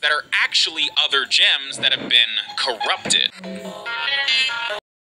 that are actually other gems that have been corrupted.